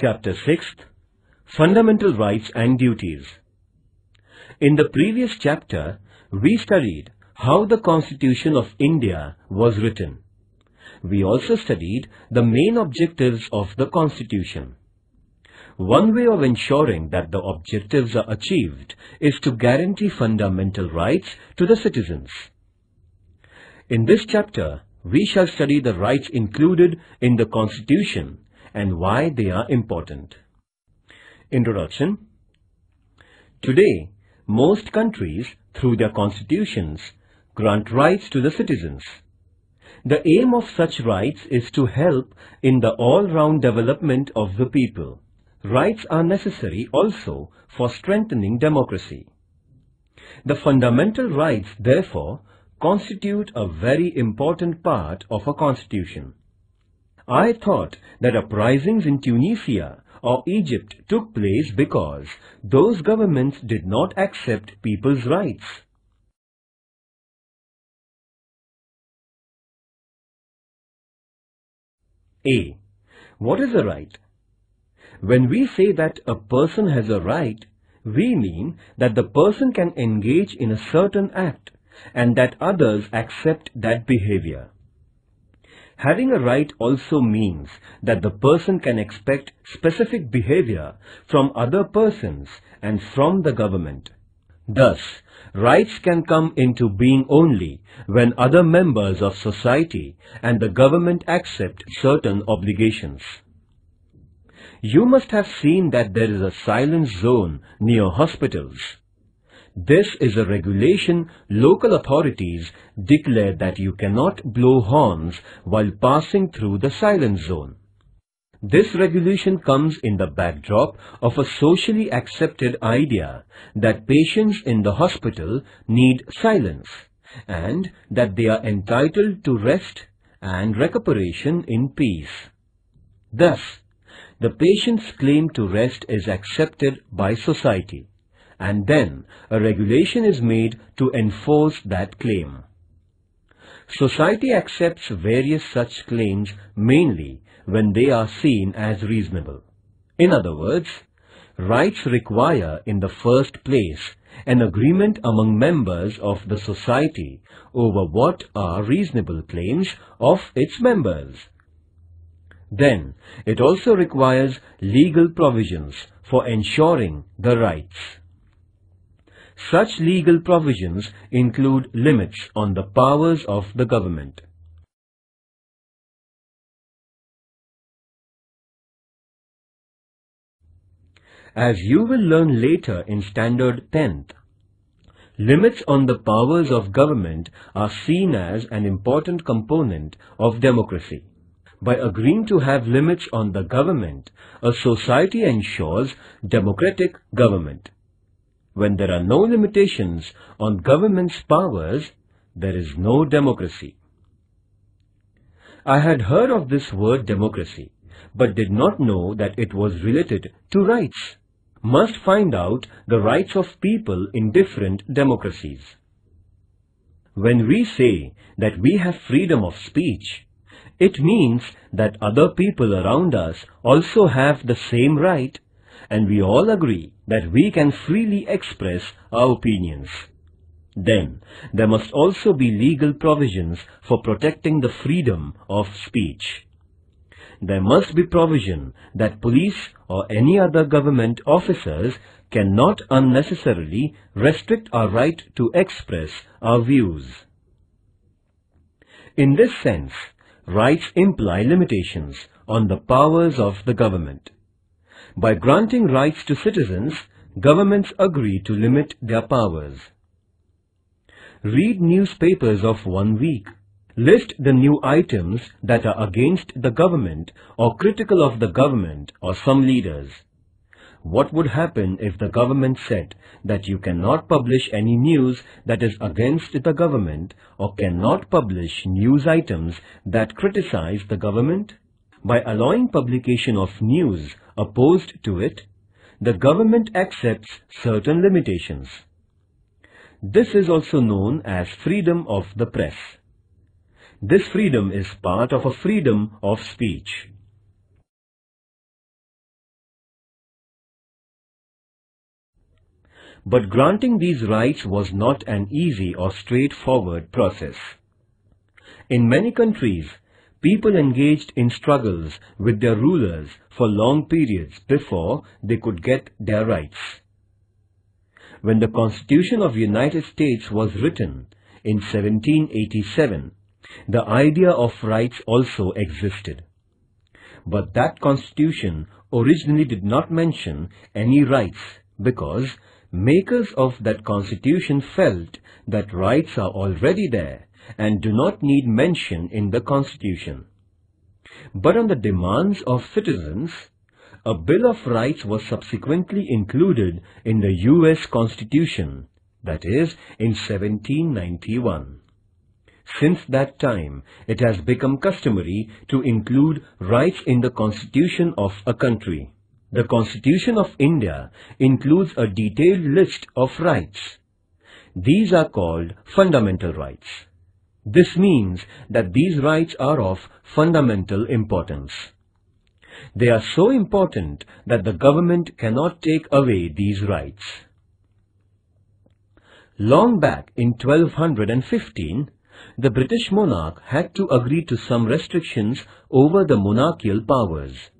Chapter 6 Fundamental Rights and Duties In the previous chapter, we studied how the Constitution of India was written. We also studied the main objectives of the Constitution. One way of ensuring that the objectives are achieved is to guarantee fundamental rights to the citizens. In this chapter, we shall study the rights included in the Constitution and why they are important. Introduction Today, most countries, through their constitutions, grant rights to the citizens. The aim of such rights is to help in the all-round development of the people. Rights are necessary also for strengthening democracy. The fundamental rights, therefore, constitute a very important part of a constitution. I thought that uprisings in Tunisia or Egypt took place because those governments did not accept people's rights. A. What is a right? When we say that a person has a right, we mean that the person can engage in a certain act and that others accept that behavior. Having a right also means that the person can expect specific behavior from other persons and from the government. Thus, rights can come into being only when other members of society and the government accept certain obligations. You must have seen that there is a silence zone near hospitals. This is a regulation local authorities declare that you cannot blow horns while passing through the silence zone. This regulation comes in the backdrop of a socially accepted idea that patients in the hospital need silence and that they are entitled to rest and recuperation in peace. Thus, the patient's claim to rest is accepted by society and then a regulation is made to enforce that claim. Society accepts various such claims mainly when they are seen as reasonable. In other words, rights require in the first place an agreement among members of the society over what are reasonable claims of its members. Then, it also requires legal provisions for ensuring the rights. Such legal provisions include limits on the powers of the government. As you will learn later in Standard 10th, limits on the powers of government are seen as an important component of democracy. By agreeing to have limits on the government, a society ensures democratic government. When there are no limitations on government's powers, there is no democracy. I had heard of this word democracy, but did not know that it was related to rights. Must find out the rights of people in different democracies. When we say that we have freedom of speech, it means that other people around us also have the same right and we all agree that we can freely express our opinions. Then, there must also be legal provisions for protecting the freedom of speech. There must be provision that police or any other government officers cannot unnecessarily restrict our right to express our views. In this sense, rights imply limitations on the powers of the government. By granting rights to citizens, governments agree to limit their powers. Read newspapers of one week. List the new items that are against the government or critical of the government or some leaders. What would happen if the government said that you cannot publish any news that is against the government or cannot publish news items that criticize the government? By allowing publication of news opposed to it, the government accepts certain limitations. This is also known as freedom of the press. This freedom is part of a freedom of speech. But granting these rights was not an easy or straightforward process. In many countries, people engaged in struggles with their rulers for long periods before they could get their rights. When the Constitution of United States was written in 1787, the idea of rights also existed. But that constitution originally did not mention any rights because makers of that constitution felt that rights are already there and do not need mention in the constitution. But on the demands of citizens, a Bill of Rights was subsequently included in the US Constitution, that is, in 1791. Since that time, it has become customary to include rights in the constitution of a country. The Constitution of India includes a detailed list of rights. These are called fundamental rights. This means that these rights are of fundamental importance. They are so important that the government cannot take away these rights. Long back in 1215, the British monarch had to agree to some restrictions over the monarchical powers.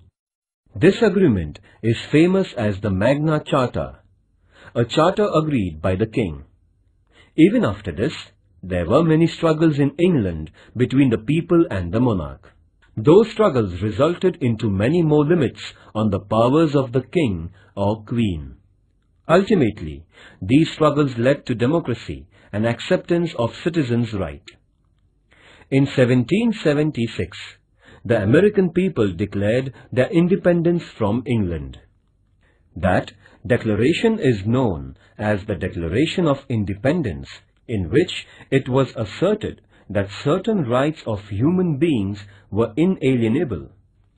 This agreement is famous as the Magna Charta, a charter agreed by the king. Even after this, there were many struggles in England between the people and the monarch. Those struggles resulted into many more limits on the powers of the king or queen. Ultimately, these struggles led to democracy and acceptance of citizens' right. In 1776, the American people declared their independence from England. That declaration is known as the Declaration of Independence in which it was asserted that certain rights of human beings were inalienable,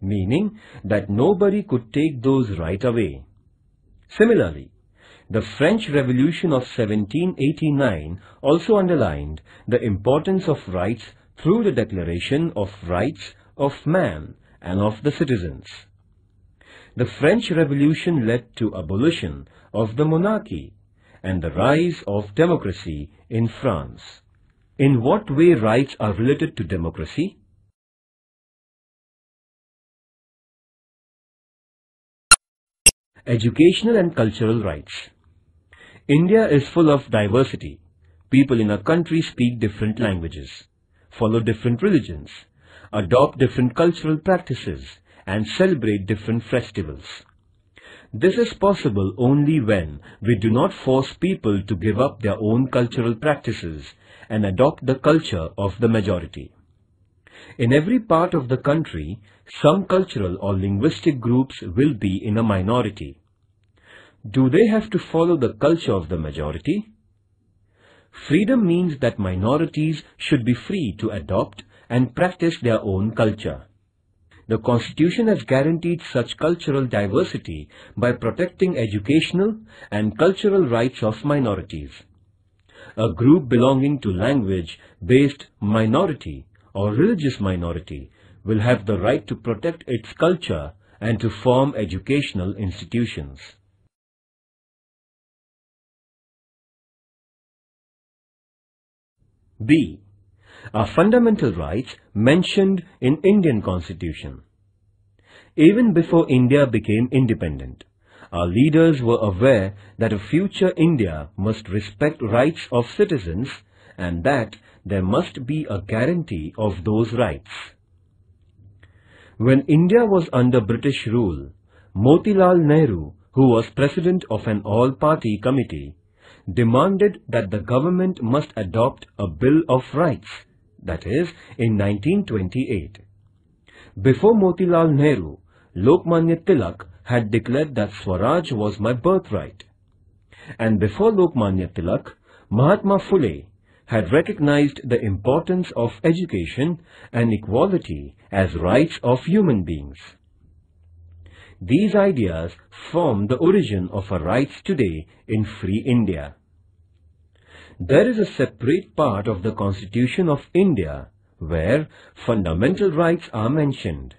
meaning that nobody could take those rights away. Similarly, the French Revolution of 1789 also underlined the importance of rights through the Declaration of Rights of Man and of the Citizens. The French Revolution led to abolition of the monarchy and the rise of democracy in France. In what way rights are related to democracy? Educational and cultural rights. India is full of diversity. People in a country speak different languages, follow different religions, adopt different cultural practices, and celebrate different festivals. This is possible only when we do not force people to give up their own cultural practices and adopt the culture of the majority. In every part of the country, some cultural or linguistic groups will be in a minority. Do they have to follow the culture of the majority? Freedom means that minorities should be free to adopt and practice their own culture. The Constitution has guaranteed such cultural diversity by protecting educational and cultural rights of minorities. A group belonging to language-based minority or religious minority will have the right to protect its culture and to form educational institutions. B are fundamental rights mentioned in Indian Constitution. Even before India became independent, our leaders were aware that a future India must respect rights of citizens and that there must be a guarantee of those rights. When India was under British rule, Motilal Nehru, who was president of an all-party committee, demanded that the government must adopt a Bill of Rights that is, in 1928. Before Motilal Nehru, Lokmanya Tilak had declared that Swaraj was my birthright. And before Lokmanya Tilak, Mahatma Phule had recognized the importance of education and equality as rights of human beings. These ideas form the origin of our rights today in free India. There is a separate part of the Constitution of India where fundamental rights are mentioned.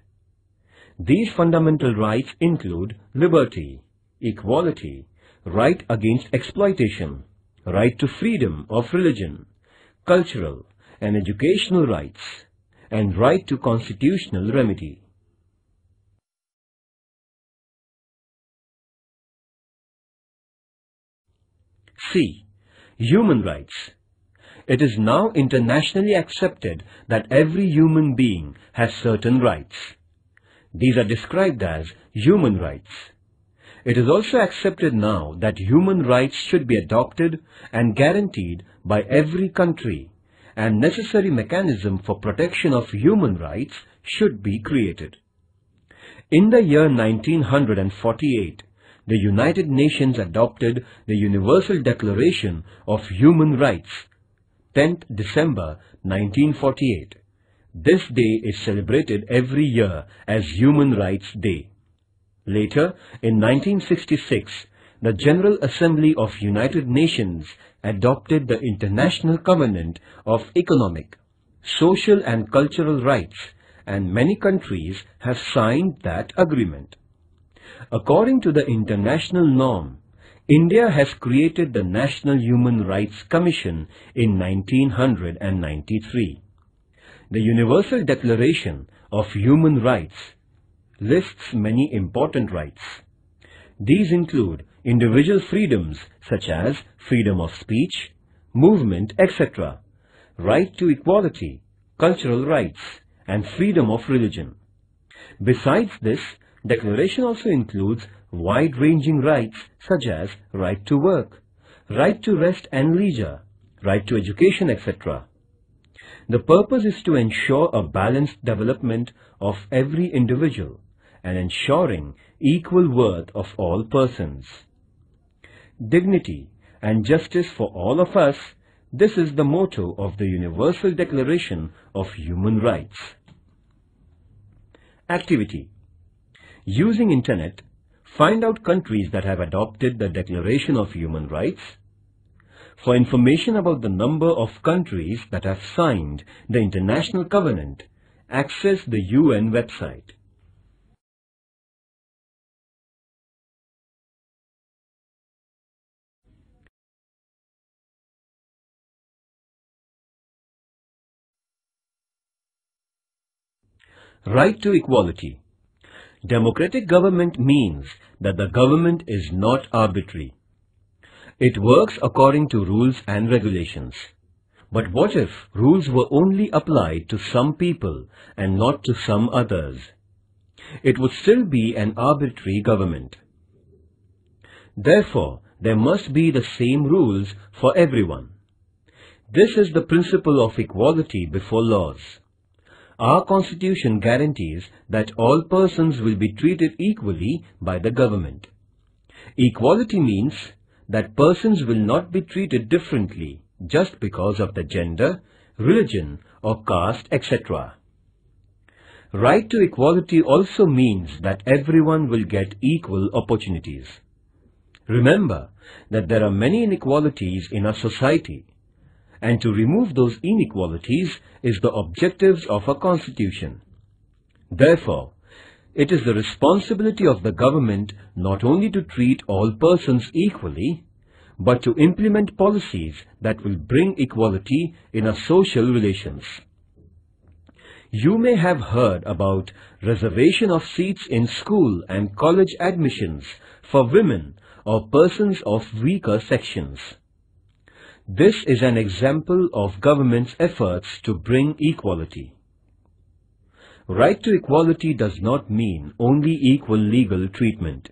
These fundamental rights include liberty, equality, right against exploitation, right to freedom of religion, cultural and educational rights, and right to constitutional remedy. C. Human rights. It is now internationally accepted that every human being has certain rights. These are described as human rights. It is also accepted now that human rights should be adopted and guaranteed by every country and necessary mechanism for protection of human rights should be created. In the year 1948, the United Nations adopted the Universal Declaration of Human Rights, 10th December 1948. This day is celebrated every year as Human Rights Day. Later, in 1966, the General Assembly of United Nations adopted the International Covenant of Economic, Social and Cultural Rights and many countries have signed that agreement. According to the international norm, India has created the National Human Rights Commission in 1993. The Universal Declaration of Human Rights lists many important rights. These include individual freedoms such as freedom of speech, movement, etc., right to equality, cultural rights, and freedom of religion. Besides this, declaration also includes wide-ranging rights such as right to work, right to rest and leisure, right to education, etc. The purpose is to ensure a balanced development of every individual and ensuring equal worth of all persons. Dignity and justice for all of us, this is the motto of the Universal Declaration of Human Rights. Activity Using Internet, find out countries that have adopted the Declaration of Human Rights. For information about the number of countries that have signed the International Covenant, access the UN website. Right to equality. Democratic government means that the government is not arbitrary. It works according to rules and regulations. But what if rules were only applied to some people and not to some others? It would still be an arbitrary government. Therefore, there must be the same rules for everyone. This is the principle of equality before laws. Our constitution guarantees that all persons will be treated equally by the government. Equality means that persons will not be treated differently just because of the gender, religion or caste etc. Right to equality also means that everyone will get equal opportunities. Remember that there are many inequalities in our society and to remove those inequalities is the objectives of a constitution. Therefore, it is the responsibility of the government not only to treat all persons equally, but to implement policies that will bring equality in our social relations. You may have heard about reservation of seats in school and college admissions for women or persons of weaker sections. This is an example of government's efforts to bring equality. Right to equality does not mean only equal legal treatment.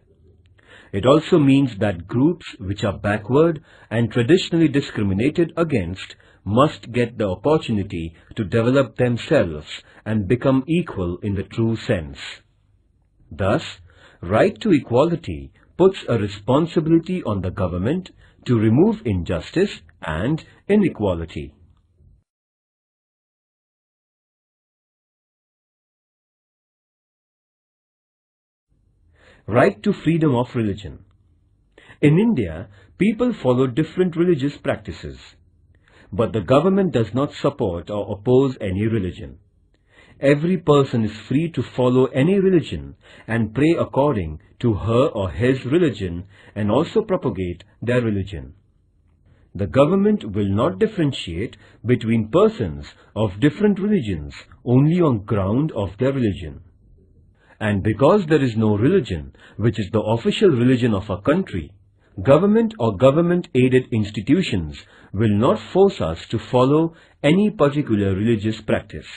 It also means that groups which are backward and traditionally discriminated against must get the opportunity to develop themselves and become equal in the true sense. Thus, right to equality puts a responsibility on the government to remove injustice and inequality. Right to freedom of religion. In India, people follow different religious practices. But the government does not support or oppose any religion. every person is free to follow any religion and pray according to her or his religion and also propagate their religion. The government will not differentiate between persons of different religions only on ground of their religion. And because there is no religion, which is the official religion of a country, government or government-aided institutions will not force us to follow any particular religious practice.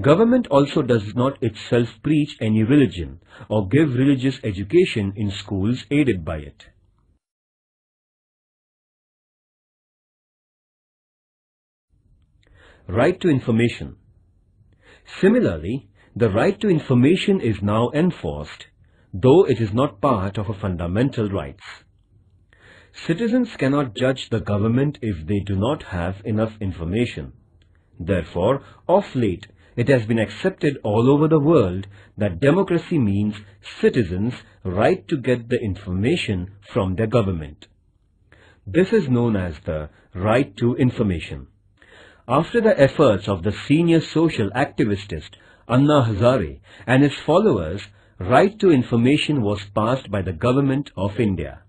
Government also does not itself preach any religion or give religious education in schools aided by it. Right to information. Similarly, the right to information is now enforced, though it is not part of a fundamental rights. Citizens cannot judge the government if they do not have enough information. Therefore, of late, it has been accepted all over the world that democracy means citizens' right to get the information from their government. This is known as the right to information. After the efforts of the senior social activist Anna Hazare and his followers, right to information was passed by the government of India.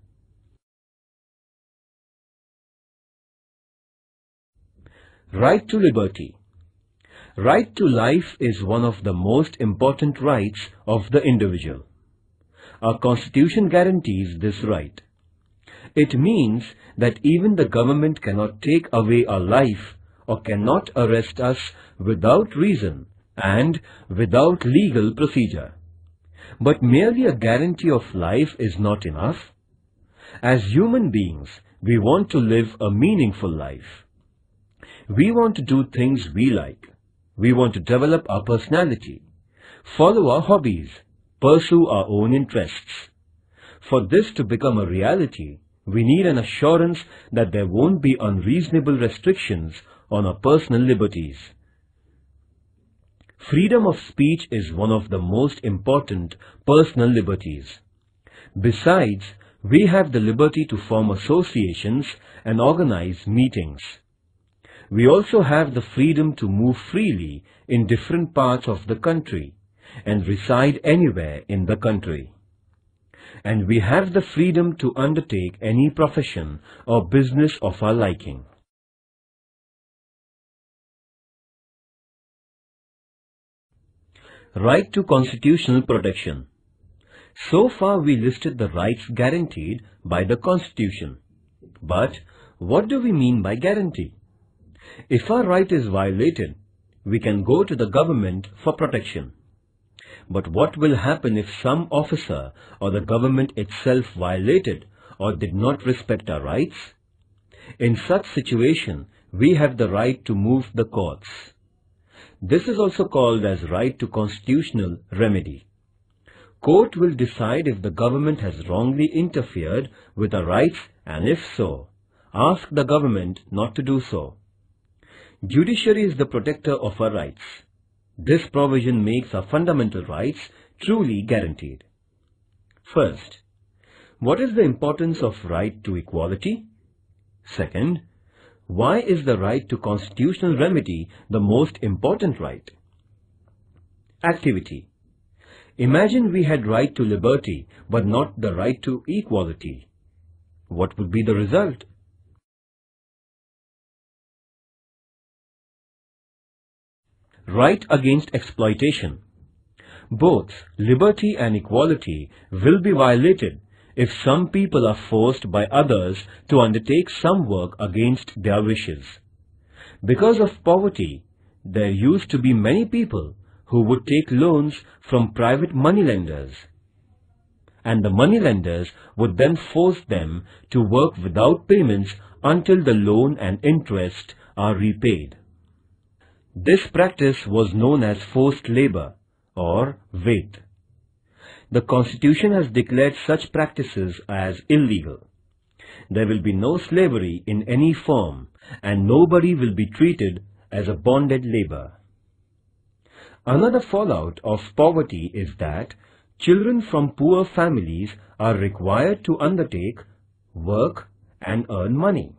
Right to liberty. Right to life is one of the most important rights of the individual. Our constitution guarantees this right. It means that even the government cannot take away our life or cannot arrest us without reason and without legal procedure. But merely a guarantee of life is not enough. As human beings, we want to live a meaningful life. We want to do things we like. We want to develop our personality, follow our hobbies, pursue our own interests. For this to become a reality, we need an assurance that there won't be unreasonable restrictions on our personal liberties. Freedom of speech is one of the most important personal liberties. Besides, we have the liberty to form associations and organize meetings. We also have the freedom to move freely in different parts of the country and reside anywhere in the country. And we have the freedom to undertake any profession or business of our liking. Right to constitutional protection. So far we listed the rights guaranteed by the Constitution. But what do we mean by guarantee? If our right is violated, we can go to the government for protection. But what will happen if some officer or the government itself violated or did not respect our rights? In such situation, we have the right to move the courts. This is also called as right to constitutional remedy. Court will decide if the government has wrongly interfered with our rights and if so, ask the government not to do so. Judiciary is the protector of our rights. This provision makes our fundamental rights truly guaranteed. First, what is the importance of right to equality? Second, why is the right to constitutional remedy the most important right? Activity. Imagine we had right to liberty but not the right to equality. What would be the result? Right against exploitation. Both liberty and equality will be violated if some people are forced by others to undertake some work against their wishes. Because of poverty, there used to be many people who would take loans from private moneylenders. And the moneylenders would then force them to work without payments until the loan and interest are repaid. This practice was known as forced labor or wait the Constitution has declared such practices as illegal. There will be no slavery in any form and nobody will be treated as a bonded labor. Another fallout of poverty is that children from poor families are required to undertake work and earn money.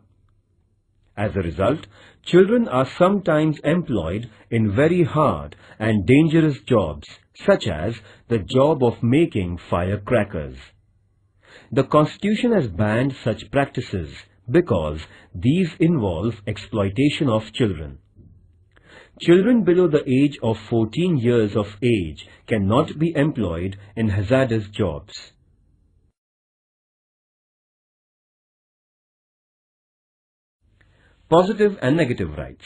As a result, children are sometimes employed in very hard and dangerous jobs, such as the job of making firecrackers. The Constitution has banned such practices because these involve exploitation of children. Children below the age of 14 years of age cannot be employed in hazardous jobs. Positive and negative rights.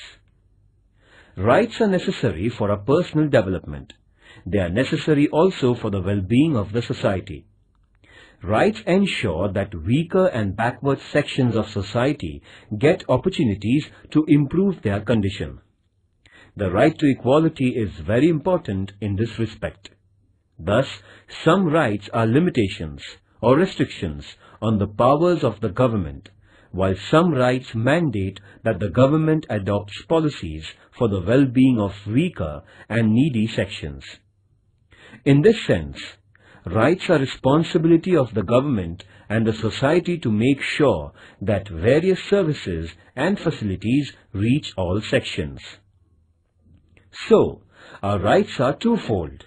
Rights are necessary for our personal development. They are necessary also for the well-being of the society. Rights ensure that weaker and backward sections of society get opportunities to improve their condition. The right to equality is very important in this respect. Thus, some rights are limitations or restrictions on the powers of the government while some rights mandate that the government adopts policies for the well-being of weaker and needy sections. In this sense, rights are responsibility of the government and the society to make sure that various services and facilities reach all sections. So, our rights are twofold.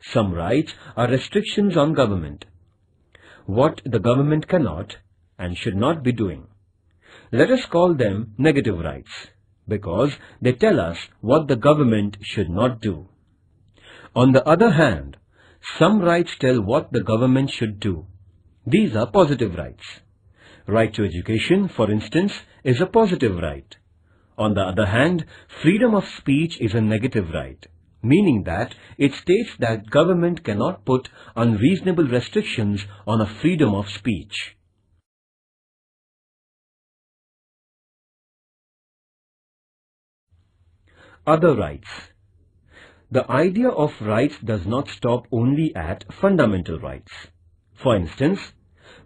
Some rights are restrictions on government, what the government cannot and should not be doing. Let us call them negative rights because they tell us what the government should not do. On the other hand, some rights tell what the government should do. These are positive rights. Right to education, for instance, is a positive right. On the other hand, freedom of speech is a negative right, meaning that it states that government cannot put unreasonable restrictions on a freedom of speech. Other rights. The idea of rights does not stop only at fundamental rights. For instance,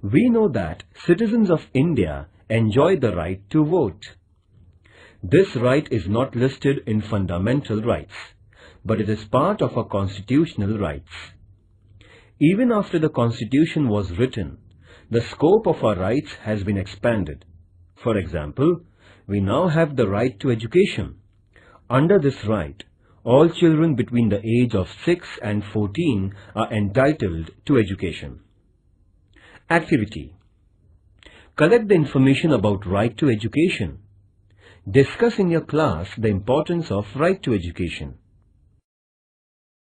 we know that citizens of India enjoy the right to vote. This right is not listed in fundamental rights, but it is part of our constitutional rights. Even after the constitution was written, the scope of our rights has been expanded. For example, we now have the right to education. Under this right, all children between the age of 6 and 14 are entitled to education. Activity Collect the information about right to education. Discuss in your class the importance of right to education.